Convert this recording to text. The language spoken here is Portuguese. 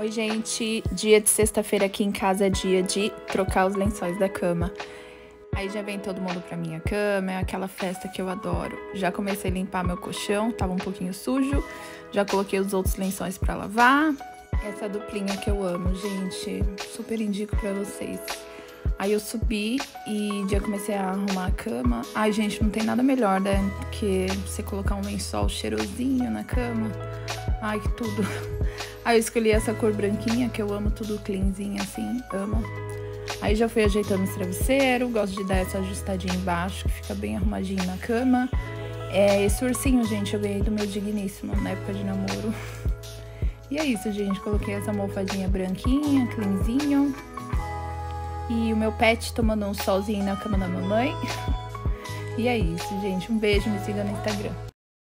Oi, gente. Dia de sexta-feira aqui em casa é dia de trocar os lençóis da cama. Aí já vem todo mundo pra minha cama, é aquela festa que eu adoro. Já comecei a limpar meu colchão, tava um pouquinho sujo. Já coloquei os outros lençóis pra lavar. Essa duplinha que eu amo, gente. Super indico pra vocês. Aí eu subi e já comecei a arrumar a cama. Ai, gente, não tem nada melhor, né? Que você colocar um lençol cheirosinho na cama. Ai, que tudo. Aí eu escolhi essa cor branquinha, que eu amo tudo cleanzinho assim, amo. Aí já fui ajeitando os travesseiros, gosto de dar essa ajustadinha embaixo, que fica bem arrumadinho na cama. É, esse ursinho, gente, eu ganhei do meu digníssimo na época de namoro. E é isso, gente, coloquei essa almofadinha branquinha, cleanzinho. E o meu pet tomando um solzinho na cama da mamãe. E é isso, gente. Um beijo, me siga no Instagram.